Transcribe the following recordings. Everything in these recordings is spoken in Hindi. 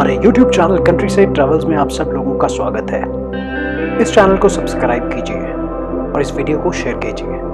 हमारे YouTube channel country side travels में आप सब लोगों का स्वागत है। इस चैनल को सब्सक्राइब कीजिए और इस वीडियो को शेयर कीजिए।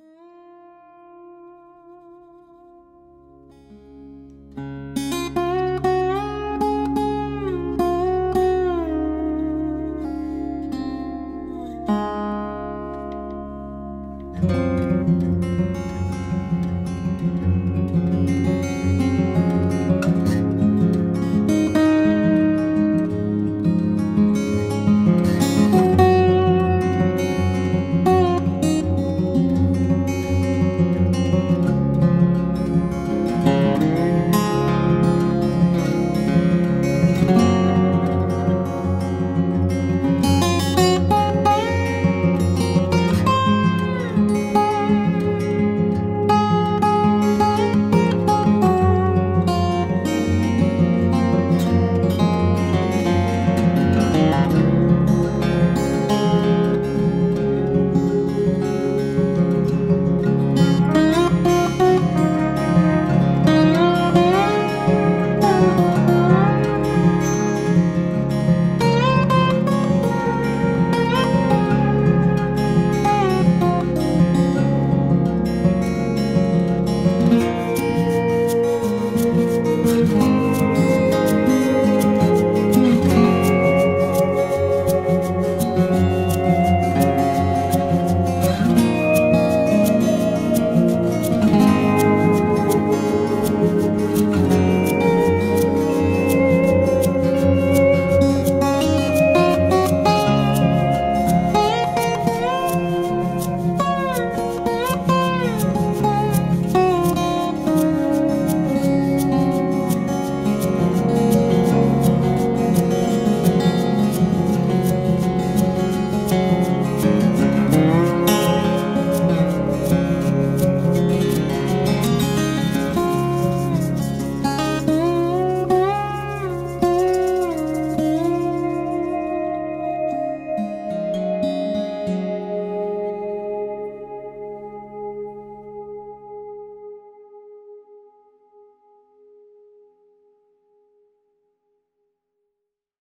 Mm.